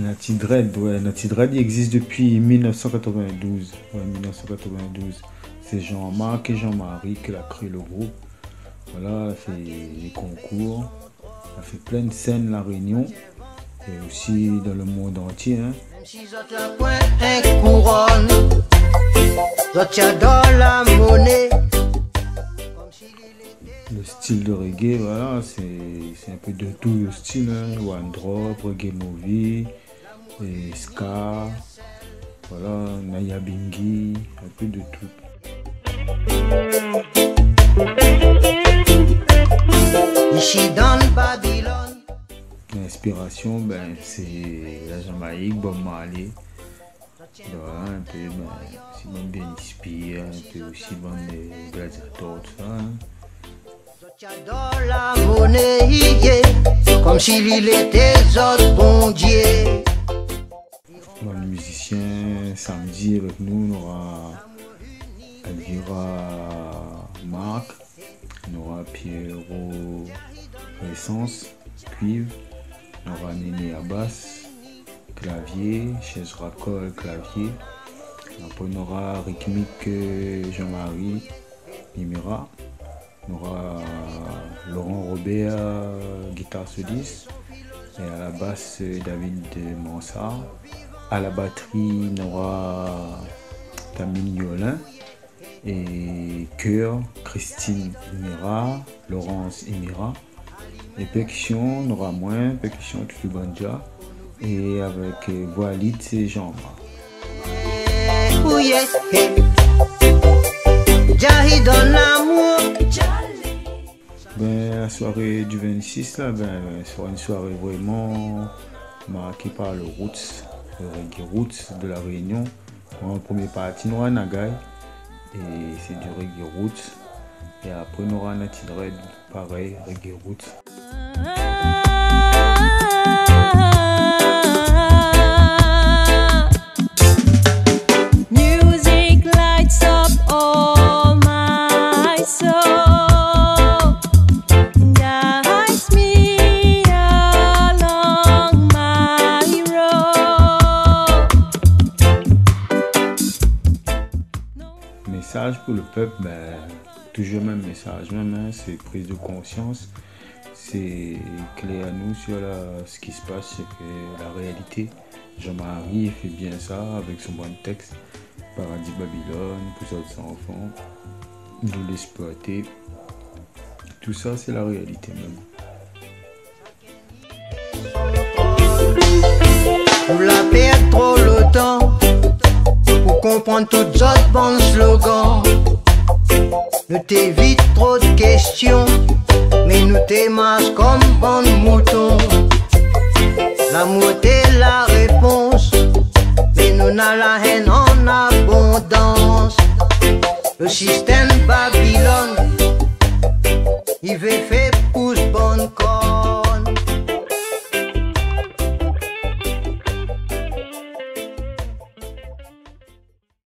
Natty Dread, ouais, Natty Dread, il existe depuis 1992. Ouais, 1992. C'est Jean-Marc et Jean-Marie qui a créé le groupe. Voilà, elle fait les concours. Elle fait plein de scènes La Réunion. Et aussi dans le monde entier. Hein. Le style de reggae, voilà, c'est c'est un peu de tout le style. Hein. One Drop, Reggae Movie, et Ska, voilà, Naya Bingi, un peu de tout. L'inspiration, ben, c'est la Jamaïque, Bob Marley. Voilà, un peu, ben, c'est même bien inspiré, un peu aussi bon des gladiateurs, tout ça. hein. Comme s'il il était zot bon Dieu. Samedi avec nous, on aura Elvira Marc, on aura Pierrot Essence, cuivre, on aura Néné basse, clavier, chaise racole, clavier. Après, on aura rythmique Jean-Marie, Mimira. On aura Laurent Robert, guitare soliste. Et à la basse, David Mansart. À la batterie, aura Tamine Yolin. Et chœur, Christine Imira, Laurence Imira. Et percussion, on aura moins, percussion Tutu Banja. Et avec voix lead, c'est l'amour. Ben, la soirée du 26, là, ben, sera une soirée vraiment marquée par le roots, reggae roots de la Réunion. En premier partie, nous aura Nagaï, et c'est du reggae roots. Et après, Natty Dread, pareil, reggae roots. Pour le peuple, ben, toujours même message, même, c'est prise de conscience. C'est clé à nous sur la- ce qui se passe, c'est que la réalité. Jean-Marie fait bien ça avec son bon texte. Paradis Babylone, pour ses enfants, de l'exploiter. Tout ça, c'est la réalité même. Comprendre toutes autres bons slogans. Nous t'évite trop de questions Mais nous t'émasse comme bon mouton. L'amour est la réponse Mais nous n'a la haine en abondance. Le système Babylone Il veut faire